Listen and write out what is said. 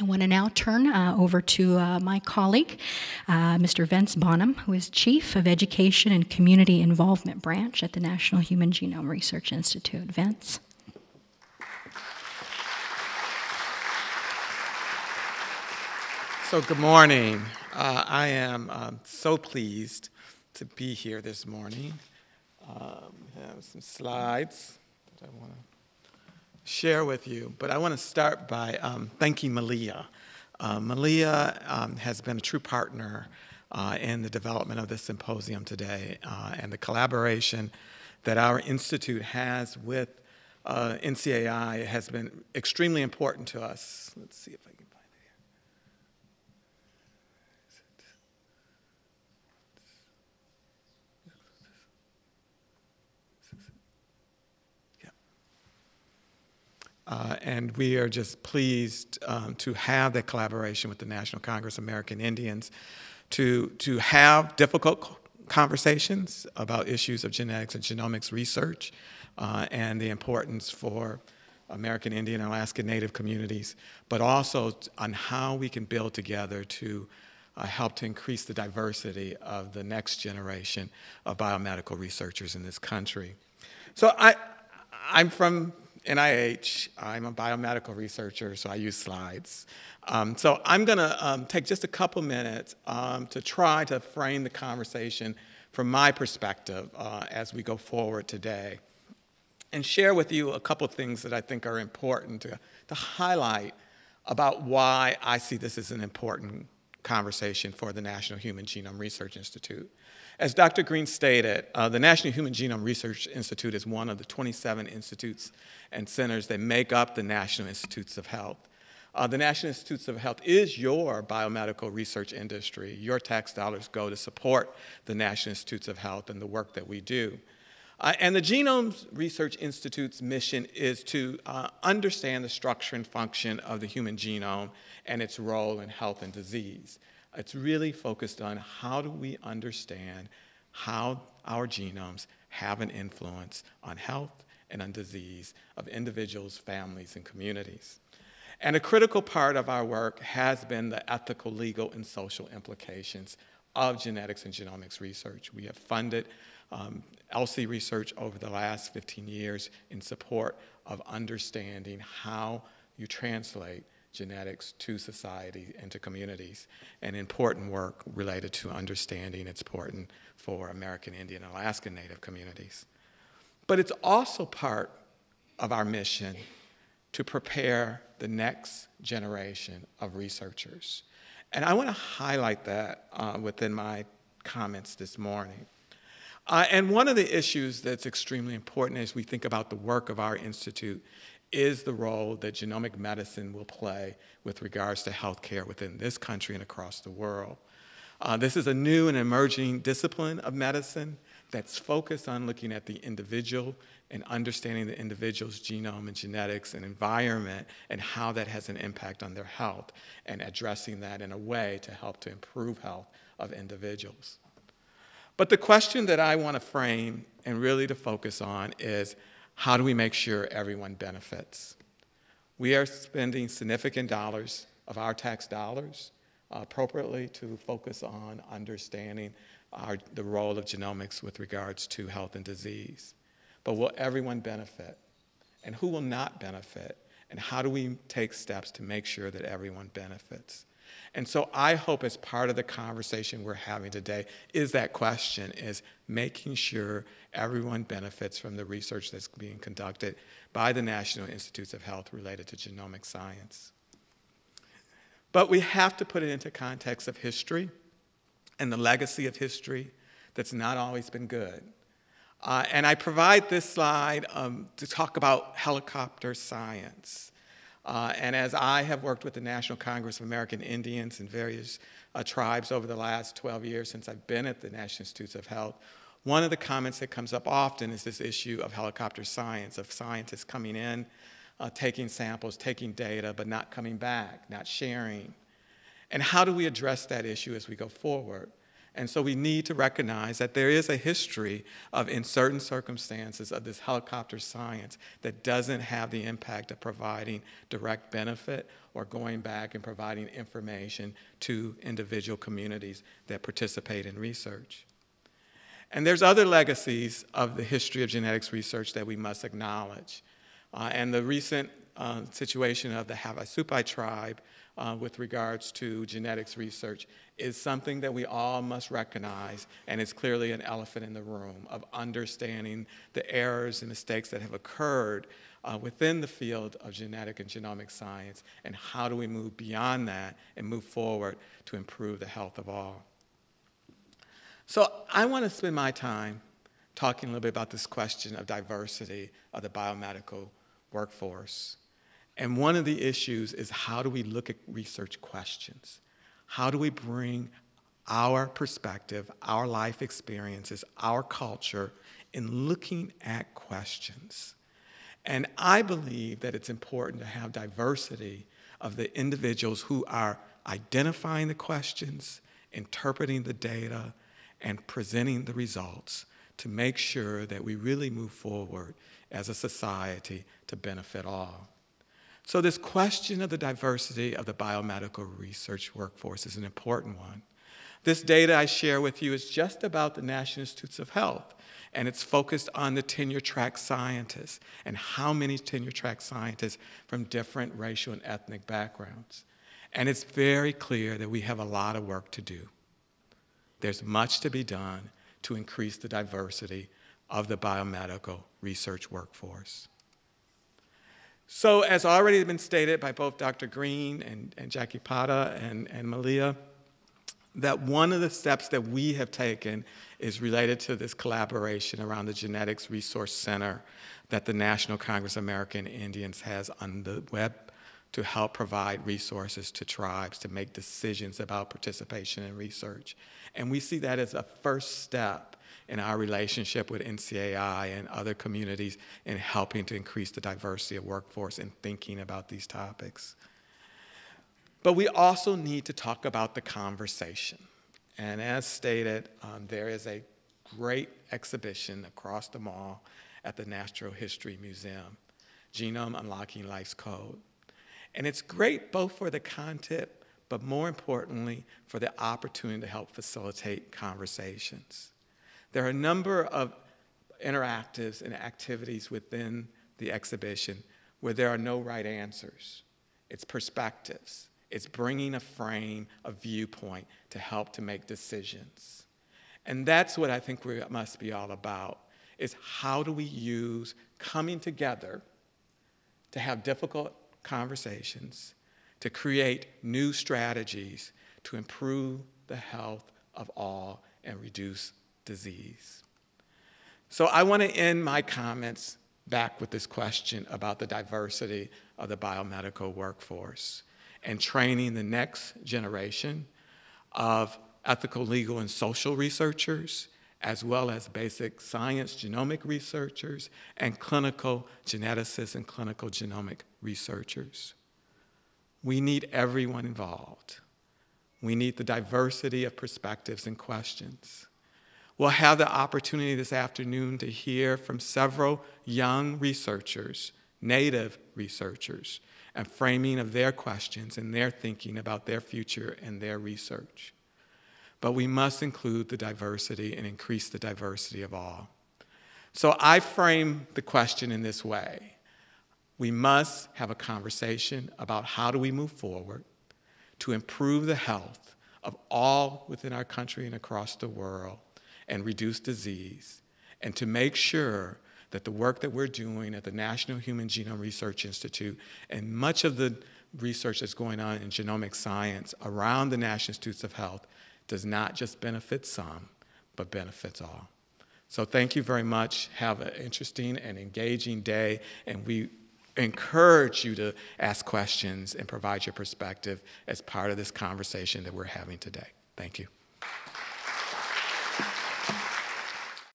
I want to now turn uh, over to uh, my colleague, uh, Mr. Vence Bonham, who is Chief of Education and Community Involvement Branch at the National Human Genome Research Institute. Vence. So, good morning. Uh, I am um, so pleased to be here this morning. Um, have some slides that I want to share with you, but I want to start by um, thanking Malia. Uh, Malia um, has been a true partner uh, in the development of this symposium today uh, and the collaboration that our institute has with uh, NCAI has been extremely important to us. Let's see if I can Uh, and we are just pleased um, to have that collaboration with the National Congress of American Indians to, to have difficult conversations about issues of genetics and genomics research uh, and the importance for American Indian and Alaska Native communities, but also on how we can build together to uh, help to increase the diversity of the next generation of biomedical researchers in this country. So I, I'm from NIH. I'm a biomedical researcher, so I use slides. Um, so I'm going to um, take just a couple minutes um, to try to frame the conversation from my perspective uh, as we go forward today and share with you a couple things that I think are important to, to highlight about why I see this as an important conversation for the National Human Genome Research Institute. As Dr. Green stated, uh, the National Human Genome Research Institute is one of the 27 institutes and centers that make up the National Institutes of Health. Uh, the National Institutes of Health is your biomedical research industry. Your tax dollars go to support the National Institutes of Health and the work that we do. Uh, and the Genome Research Institute's mission is to uh, understand the structure and function of the human genome and its role in health and disease. It's really focused on how do we understand how our genomes have an influence on health and on disease of individuals, families, and communities. And a critical part of our work has been the ethical, legal, and social implications of genetics and genomics research. We have funded um, ELSI research over the last 15 years in support of understanding how you translate genetics to society and to communities, and important work related to understanding it's important for American Indian and Alaska Native communities. But it's also part of our mission to prepare the next generation of researchers. And I want to highlight that uh, within my comments this morning. Uh, and one of the issues that's extremely important as we think about the work of our institute is the role that genomic medicine will play with regards to healthcare within this country and across the world. Uh, this is a new and emerging discipline of medicine that's focused on looking at the individual and understanding the individual's genome and genetics and environment and how that has an impact on their health and addressing that in a way to help to improve health of individuals. But the question that I want to frame and really to focus on is how do we make sure everyone benefits? We are spending significant dollars of our tax dollars appropriately to focus on understanding our, the role of genomics with regards to health and disease. But will everyone benefit? And who will not benefit? And how do we take steps to make sure that everyone benefits? And so I hope as part of the conversation we're having today is that question is making sure everyone benefits from the research that's being conducted by the National Institutes of Health related to genomic science. But we have to put it into context of history and the legacy of history that's not always been good. Uh, and I provide this slide um, to talk about helicopter science. Uh, and as I have worked with the National Congress of American Indians and various uh, tribes over the last 12 years since I've been at the National Institutes of Health, one of the comments that comes up often is this issue of helicopter science, of scientists coming in, uh, taking samples, taking data, but not coming back, not sharing. And how do we address that issue as we go forward? And so we need to recognize that there is a history of, in certain circumstances, of this helicopter science that doesn't have the impact of providing direct benefit or going back and providing information to individual communities that participate in research. And there's other legacies of the history of genetics research that we must acknowledge. Uh, and the recent uh, situation of the Havasupai tribe uh, with regards to genetics research is something that we all must recognize, and it's clearly an elephant in the room of understanding the errors and mistakes that have occurred uh, within the field of genetic and genomic science, and how do we move beyond that and move forward to improve the health of all. So I want to spend my time talking a little bit about this question of diversity of the biomedical workforce. And one of the issues is how do we look at research questions? How do we bring our perspective, our life experiences, our culture in looking at questions? And I believe that it's important to have diversity of the individuals who are identifying the questions, interpreting the data, and presenting the results to make sure that we really move forward as a society to benefit all. So, this question of the diversity of the biomedical research workforce is an important one. This data I share with you is just about the National Institutes of Health, and it's focused on the tenure track scientists and how many tenure track scientists from different racial and ethnic backgrounds. And it's very clear that we have a lot of work to do. There's much to be done to increase the diversity of the biomedical research workforce. So, as already been stated by both Dr. Green and, and Jackie Pata and, and Malia, that one of the steps that we have taken is related to this collaboration around the Genetics Resource Center that the National Congress of American Indians has on the web to help provide resources to tribes to make decisions about participation in research. And we see that as a first step in our relationship with NCAI and other communities in helping to increase the diversity of workforce and thinking about these topics. But we also need to talk about the conversation. And as stated, um, there is a great exhibition across the mall at the Natural History Museum, Genome Unlocking Life's Code. And it's great both for the content, but more importantly, for the opportunity to help facilitate conversations. There are a number of interactives and activities within the exhibition where there are no right answers. It's perspectives. It's bringing a frame, a viewpoint to help to make decisions. And that's what I think we must be all about is how do we use coming together to have difficult conversations, to create new strategies to improve the health of all and reduce disease. So I want to end my comments back with this question about the diversity of the biomedical workforce and training the next generation of ethical, legal, and social researchers, as well as basic science genomic researchers and clinical geneticists and clinical genomic researchers. We need everyone involved. We need the diversity of perspectives and questions. We'll have the opportunity this afternoon to hear from several young researchers, native researchers, and framing of their questions and their thinking about their future and their research. But we must include the diversity and increase the diversity of all. So I frame the question in this way. We must have a conversation about how do we move forward to improve the health of all within our country and across the world and reduce disease, and to make sure that the work that we're doing at the National Human Genome Research Institute and much of the research that's going on in genomic science around the National Institutes of Health does not just benefit some, but benefits all. So thank you very much. Have an interesting and engaging day, and we encourage you to ask questions and provide your perspective as part of this conversation that we're having today. Thank you.